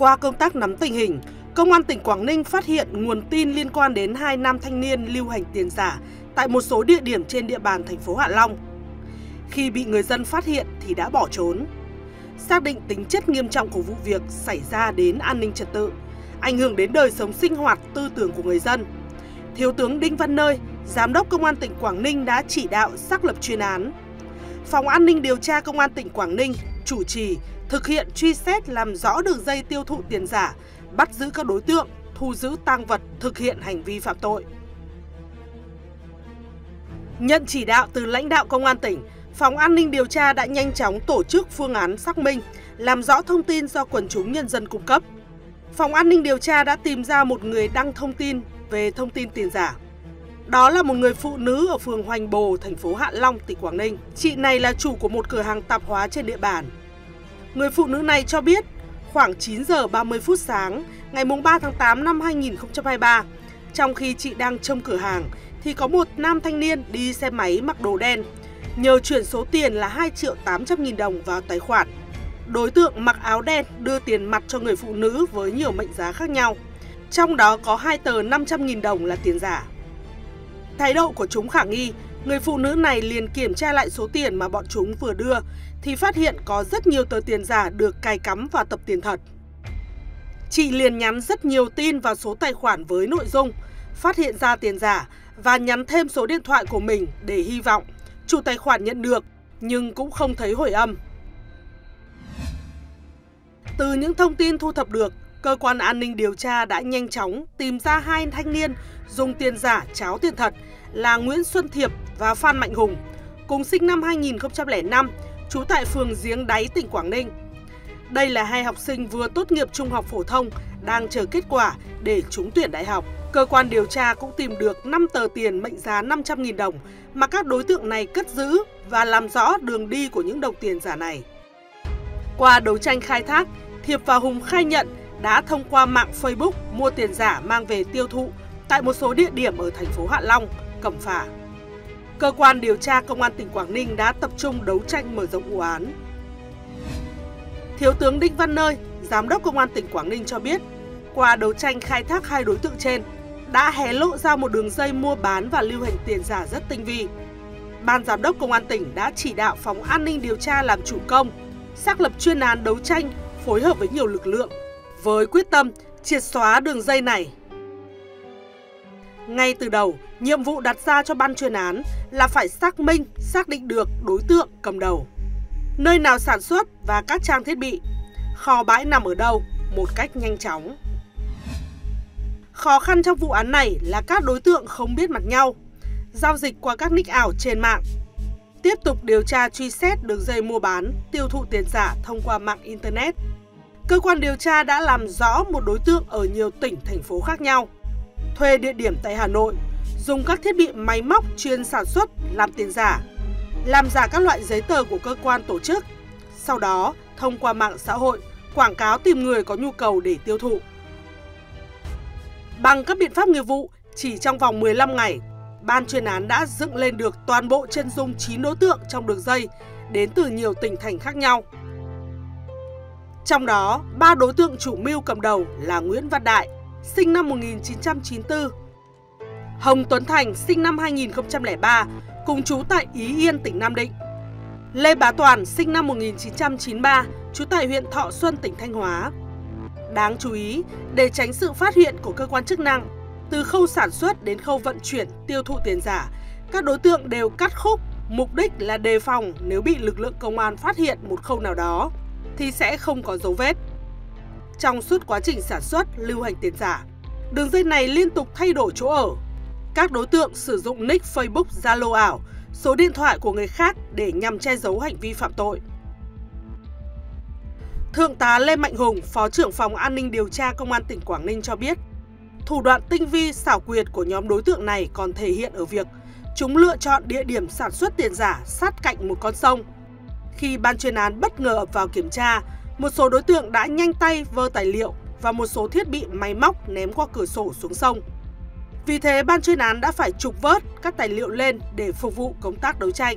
Qua công tác nắm tình hình, Công an tỉnh Quảng Ninh phát hiện nguồn tin liên quan đến hai nam thanh niên lưu hành tiền giả tại một số địa điểm trên địa bàn thành phố Hạ Long. Khi bị người dân phát hiện thì đã bỏ trốn. Xác định tính chất nghiêm trọng của vụ việc xảy ra đến an ninh trật tự, ảnh hưởng đến đời sống sinh hoạt tư tưởng của người dân. Thiếu tướng Đinh Văn Nơi, Giám đốc Công an tỉnh Quảng Ninh đã chỉ đạo xác lập chuyên án. Phòng An ninh điều tra Công an tỉnh Quảng Ninh chủ trì thực hiện truy xét làm rõ đường dây tiêu thụ tiền giả, bắt giữ các đối tượng, thu giữ tang vật thực hiện hành vi phạm tội. Nhận chỉ đạo từ lãnh đạo công an tỉnh, Phòng An ninh điều tra đã nhanh chóng tổ chức phương án xác minh, làm rõ thông tin do quần chúng nhân dân cung cấp. Phòng An ninh điều tra đã tìm ra một người đăng thông tin về thông tin tiền giả. Đó là một người phụ nữ ở phường Hoành Bồ, thành phố Hạ Long, tỉnh Quảng Ninh. Chị này là chủ của một cửa hàng tạp hóa trên địa bàn. Người phụ nữ này cho biết, khoảng 9 giờ 30 phút sáng, ngày 3 tháng 8 năm 2023, trong khi chị đang trông cửa hàng, thì có một nam thanh niên đi xe máy mặc đồ đen, nhờ chuyển số tiền là 2 triệu 800 nghìn đồng vào tài khoản. Đối tượng mặc áo đen đưa tiền mặt cho người phụ nữ với nhiều mệnh giá khác nhau. Trong đó có hai tờ 500 nghìn đồng là tiền giả. Thái độ của chúng khả nghi, người phụ nữ này liền kiểm tra lại số tiền mà bọn chúng vừa đưa thì phát hiện có rất nhiều tờ tiền giả được cài cắm vào tập tiền thật. Chị liền nhắn rất nhiều tin vào số tài khoản với nội dung phát hiện ra tiền giả và nhắn thêm số điện thoại của mình để hy vọng chủ tài khoản nhận được nhưng cũng không thấy hồi âm. Từ những thông tin thu thập được, cơ quan an ninh điều tra đã nhanh chóng tìm ra hai thanh niên dùng tiền giả cháo tiền thật là Nguyễn Xuân Thiệp và Phan Mạnh Hùng, cùng sinh năm 2005, trú tại phường Giếng Đáy, tỉnh Quảng Ninh. Đây là hai học sinh vừa tốt nghiệp trung học phổ thông, đang chờ kết quả để trúng tuyển đại học. Cơ quan điều tra cũng tìm được 5 tờ tiền mệnh giá 500.000 đồng mà các đối tượng này cất giữ và làm rõ đường đi của những đồng tiền giả này. Qua đấu tranh khai thác, Thiệp và Hùng khai nhận đã thông qua mạng Facebook mua tiền giả mang về tiêu thụ tại một số địa điểm ở thành phố Hạ Long, Cẩm Phả. Cơ quan điều tra Công an tỉnh Quảng Ninh đã tập trung đấu tranh mở rộng vụ án. Thiếu tướng Đinh Văn Nơi, Giám đốc Công an tỉnh Quảng Ninh cho biết, qua đấu tranh khai thác hai đối tượng trên, đã hé lộ ra một đường dây mua bán và lưu hành tiền giả rất tinh vi. Ban giám đốc công an tỉnh đã chỉ đạo phòng an ninh điều tra làm chủ công, xác lập chuyên án đấu tranh, phối hợp với nhiều lực lượng, với quyết tâm triệt xóa đường dây này. Ngay từ đầu, nhiệm vụ đặt ra cho ban chuyên án là phải xác minh, xác định được đối tượng cầm đầu. Nơi nào sản xuất và các trang thiết bị, kho bãi nằm ở đâu một cách nhanh chóng. Khó khăn trong vụ án này là các đối tượng không biết mặt nhau, giao dịch qua các nick ảo trên mạng. Tiếp tục điều tra truy xét đường dây mua bán, tiêu thụ tiền giả thông qua mạng Internet. Cơ quan điều tra đã làm rõ một đối tượng ở nhiều tỉnh, thành phố khác nhau. Thuê địa điểm tại Hà Nội, dùng các thiết bị máy móc chuyên sản xuất làm tiền giả, làm giả các loại giấy tờ của cơ quan tổ chức. Sau đó, thông qua mạng xã hội, quảng cáo tìm người có nhu cầu để tiêu thụ. Bằng các biện pháp nghiệp vụ, chỉ trong vòng 15 ngày, ban chuyên án đã dựng lên được toàn bộ chân dung 9 đối tượng trong đường dây đến từ nhiều tỉnh thành khác nhau. Trong đó, ba đối tượng chủ mưu cầm đầu là Nguyễn Văn Đại, sinh năm 1994, Hồng Tuấn Thành, sinh năm 2003, cùng chú tại Ý Yên, tỉnh Nam Định. Lê Bá Toàn, sinh năm 1993, trú tại huyện Thọ Xuân, tỉnh Thanh Hóa. Đáng chú ý, để tránh sự phát hiện của cơ quan chức năng, từ khâu sản xuất đến khâu vận chuyển, tiêu thụ tiền giả, các đối tượng đều cắt khúc, mục đích là đề phòng nếu bị lực lượng công an phát hiện một khâu nào đó thì sẽ không có dấu vết. Trong suốt quá trình sản xuất, lưu hành tiền giả, đường dây này liên tục thay đổi chỗ ở. Các đối tượng sử dụng nick Facebook Zalo ảo, số điện thoại của người khác để nhằm che giấu hành vi phạm tội. Thượng tá Lê Mạnh Hùng, Phó trưởng phòng an ninh điều tra Công an tỉnh Quảng Ninh cho biết, thủ đoạn tinh vi xảo quyệt của nhóm đối tượng này còn thể hiện ở việc chúng lựa chọn địa điểm sản xuất tiền giả sát cạnh một con sông. Khi ban chuyên án bất ngờ ập vào kiểm tra, một số đối tượng đã nhanh tay vơ tài liệu và một số thiết bị máy móc ném qua cửa sổ xuống sông. Vì thế ban chuyên án đã phải trục vớt các tài liệu lên để phục vụ công tác đấu tranh.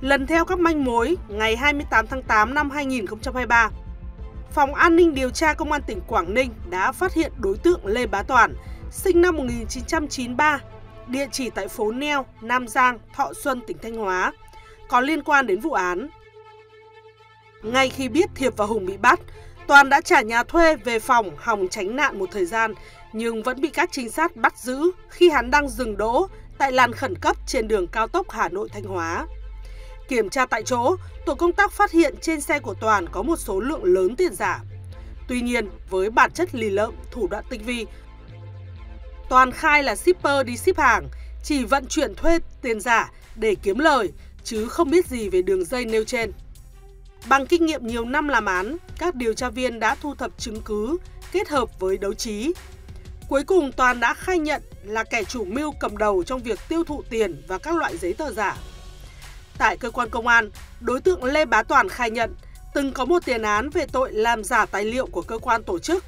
Lần theo các manh mối, ngày 28 tháng 8 năm 2023, Phòng An ninh điều tra Công an tỉnh Quảng Ninh đã phát hiện đối tượng Lê Bá Toàn, sinh năm 1993, địa chỉ tại phố Neo, Nam Giang, Thọ Xuân, tỉnh Thanh Hóa, có liên quan đến vụ án. Ngay khi biết Thiệp và Hùng bị bắt, Toàn đã trả nhà thuê về phòng hòng tránh nạn một thời gian, nhưng vẫn bị các trinh sát bắt giữ khi hắn đang dừng đỗ tại làn khẩn cấp trên đường cao tốc Hà Nội Thanh Hóa. Kiểm tra tại chỗ, tổ công tác phát hiện trên xe của Toàn có một số lượng lớn tiền giả. Tuy nhiên, với bản chất lì lợm, thủ đoạn tinh vi, Toàn khai là shipper đi ship hàng, chỉ vận chuyển thuê tiền giả để kiếm lời, chứ không biết gì về đường dây nêu trên. Bằng kinh nghiệm nhiều năm làm án, các điều tra viên đã thu thập chứng cứ kết hợp với đấu trí. Cuối cùng Toàn đã khai nhận là kẻ chủ mưu cầm đầu trong việc tiêu thụ tiền và các loại giấy tờ giả. Tại cơ quan công an, đối tượng Lê Bá Toàn khai nhận từng có một tiền án về tội làm giả tài liệu của cơ quan tổ chức.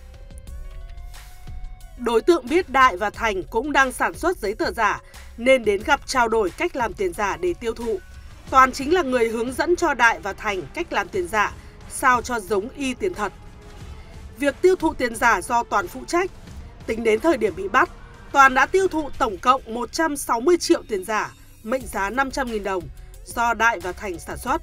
Đối tượng biết Đại và Thành cũng đang sản xuất giấy tờ giả nên đến gặp trao đổi cách làm tiền giả để tiêu thụ. Toàn chính là người hướng dẫn cho Đại và Thành cách làm tiền giả, sao cho giống y tiền thật. Việc tiêu thụ tiền giả do Toàn phụ trách. Tính đến thời điểm bị bắt, Toàn đã tiêu thụ tổng cộng 160 triệu tiền giả, mệnh giá 500.000 đồng, do Đại và Thành sản xuất.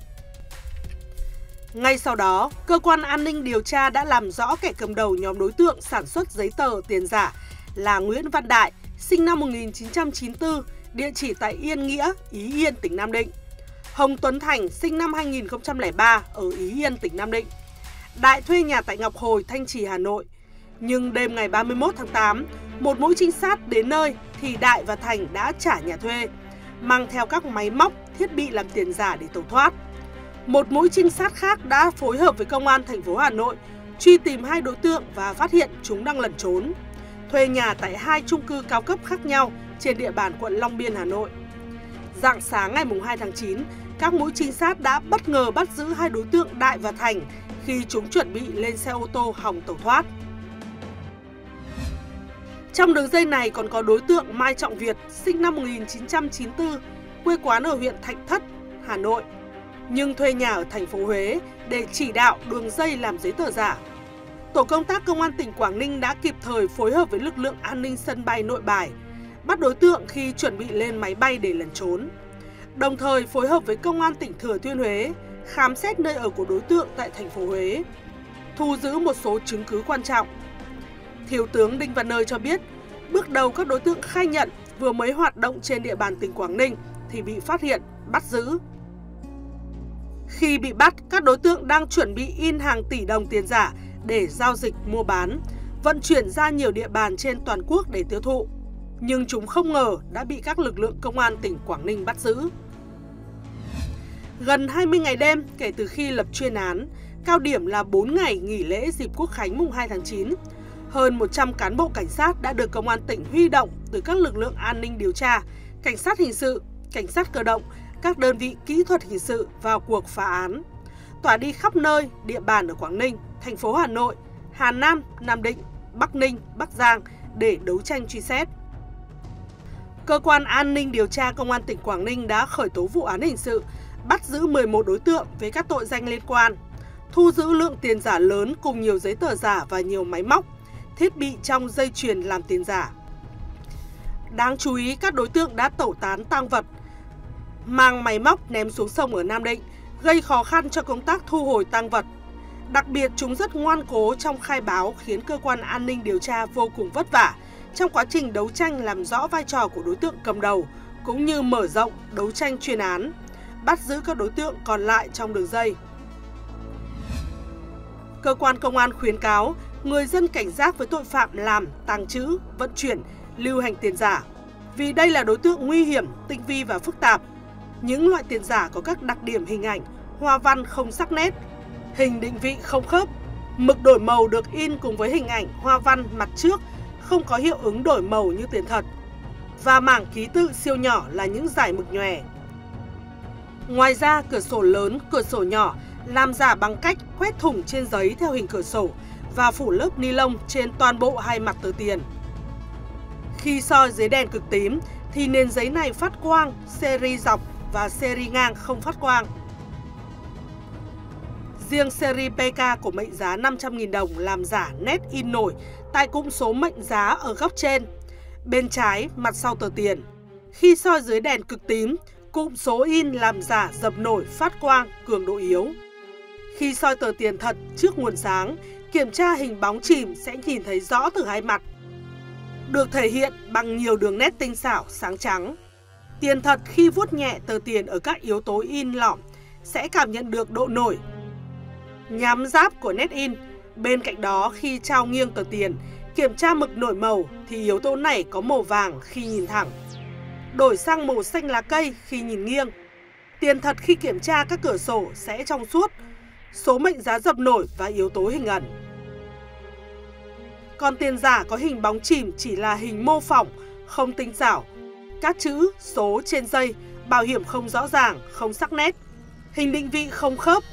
Ngay sau đó, cơ quan an ninh điều tra đã làm rõ kẻ cầm đầu nhóm đối tượng sản xuất giấy tờ tiền giả là Nguyễn Văn Đại, sinh năm 1994, địa chỉ tại Yên Nghĩa, Ý Yên, tỉnh Nam Định. Hồng Tuấn Thành, sinh năm 2003, ở Ý Yên, tỉnh Nam Định. Đại thuê nhà tại Ngọc Hồi, Thanh Trì, Hà Nội. Nhưng đêm ngày 31 tháng 8, một mũi trinh sát đến nơi thì Đại và Thành đã trả nhà thuê, mang theo các máy móc, thiết bị làm tiền giả để tẩu thoát. Một mũi trinh sát khác đã phối hợp với công an thành phố Hà Nội truy tìm hai đối tượng và phát hiện chúng đang lẩn trốn, thuê nhà tại hai chung cư cao cấp khác nhau trên địa bàn quận Long Biên, Hà Nội. Dạng sáng ngày 2 tháng 9, các mũi trinh sát đã bất ngờ bắt giữ hai đối tượng Đại và Thành khi chúng chuẩn bị lên xe ô tô hòng tẩu thoát. Trong đường dây này còn có đối tượng Mai Trọng Việt, sinh năm 1994, quê quán ở huyện Thạch Thất, Hà Nội, nhưng thuê nhà ở thành phố Huế để chỉ đạo đường dây làm giấy tờ giả. Tổ công tác công an tỉnh Quảng Ninh đã kịp thời phối hợp với lực lượng an ninh sân bay Nội Bài, bắt đối tượng khi chuẩn bị lên máy bay để lẩn trốn. Đồng thời phối hợp với công an tỉnh Thừa Thiên Huế khám xét nơi ở của đối tượng tại thành phố Huế, thu giữ một số chứng cứ quan trọng. Thiếu tướng Đinh Văn Nơi cho biết, bước đầu các đối tượng khai nhận vừa mới hoạt động trên địa bàn tỉnh Quảng Ninh thì bị phát hiện, bắt giữ. Khi bị bắt, các đối tượng đang chuẩn bị in hàng tỷ đồng tiền giả để giao dịch mua bán, vận chuyển ra nhiều địa bàn trên toàn quốc để tiêu thụ. Nhưng chúng không ngờ đã bị các lực lượng công an tỉnh Quảng Ninh bắt giữ. Gần 20 ngày đêm kể từ khi lập chuyên án, cao điểm là 4 ngày nghỉ lễ dịp Quốc khánh mùng 2 tháng 9. Hơn 100 cán bộ cảnh sát đã được công an tỉnh huy động từ các lực lượng an ninh điều tra, cảnh sát hình sự, cảnh sát cơ động, các đơn vị kỹ thuật hình sự vào cuộc phá án. Tỏa đi khắp nơi, địa bàn ở Quảng Ninh, thành phố Hà Nội, Hà Nam, Nam Định, Bắc Ninh, Bắc Giang để đấu tranh truy xét. Cơ quan an ninh điều tra công an tỉnh Quảng Ninh đã khởi tố vụ án hình sự, bắt giữ 11 đối tượng với các tội danh liên quan, thu giữ lượng tiền giả lớn cùng nhiều giấy tờ giả và nhiều máy móc, thiết bị trong dây chuyền làm tiền giả. Đáng chú ý các đối tượng đã tẩu tán tăng vật, mang máy móc ném xuống sông ở Nam Định, gây khó khăn cho công tác thu hồi tăng vật. Đặc biệt chúng rất ngoan cố trong khai báo khiến cơ quan an ninh điều tra vô cùng vất vả trong quá trình đấu tranh làm rõ vai trò của đối tượng cầm đầu cũng như mở rộng đấu tranh chuyên án, bắt giữ các đối tượng còn lại trong đường dây. Cơ quan công an khuyến cáo người dân cảnh giác với tội phạm làm, tàng trữ, vận chuyển, lưu hành tiền giả. Vì đây là đối tượng nguy hiểm, tinh vi và phức tạp. Những loại tiền giả có các đặc điểm hình ảnh, hoa văn không sắc nét, hình định vị không khớp, mực đổi màu được in cùng với hình ảnh, hoa văn mặt trước không có hiệu ứng đổi màu như tiền thật và mảng ký tự siêu nhỏ là những giải mực nhòe. Ngoài ra, cửa sổ lớn, cửa sổ nhỏ làm giả bằng cách quét thủng trên giấy theo hình cửa sổ và phủ lớp ni lông trên toàn bộ hai mặt tờ tiền. Khi soi dưới đèn cực tím thì nền giấy này phát quang, seri dọc và seri ngang không phát quang. Riêng series PK của mệnh giá 500.000 đồng làm giả nét in nổi tại cụm số mệnh giá ở góc trên, bên trái mặt sau tờ tiền. Khi soi dưới đèn cực tím, cụm số in làm giả dập nổi phát quang cường độ yếu. Khi soi tờ tiền thật trước nguồn sáng, kiểm tra hình bóng chìm sẽ nhìn thấy rõ từ hai mặt. Được thể hiện bằng nhiều đường nét tinh xảo, sáng trắng. Tiền thật khi vuốt nhẹ tờ tiền ở các yếu tố in lỏng sẽ cảm nhận được độ nổi. Nhám giáp của nét in, bên cạnh đó khi trao nghiêng tờ tiền, kiểm tra mực nổi màu thì yếu tố này có màu vàng khi nhìn thẳng. Đổi sang màu xanh lá cây khi nhìn nghiêng. Tiền thật khi kiểm tra các cửa sổ sẽ trong suốt, số mệnh giá dập nổi và yếu tố hình ẩn. Còn tiền giả có hình bóng chìm chỉ là hình mô phỏng, không tinh xảo. Các chữ, số trên dây, bảo hiểm không rõ ràng, không sắc nét. Hình định vị không khớp.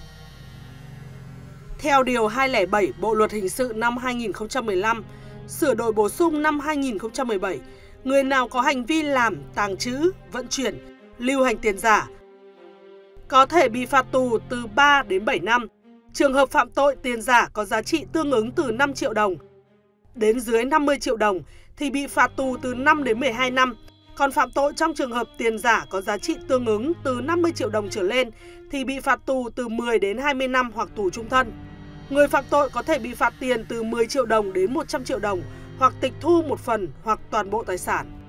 Theo Điều 207 Bộ Luật Hình sự năm 2015, sửa đổi bổ sung năm 2017, người nào có hành vi làm, tàng trữ, vận chuyển, lưu hành tiền giả có thể bị phạt tù từ 3 đến 7 năm. Trường hợp phạm tội tiền giả có giá trị tương ứng từ 5 triệu đồng đến dưới 50 triệu đồng thì bị phạt tù từ 5 đến 12 năm. Còn phạm tội trong trường hợp tiền giả có giá trị tương ứng từ 50 triệu đồng trở lên thì bị phạt tù từ 10 đến 20 năm hoặc tù trung thân. Người phạm tội có thể bị phạt tiền từ 10 triệu đồng đến 100 triệu đồng hoặc tịch thu một phần hoặc toàn bộ tài sản.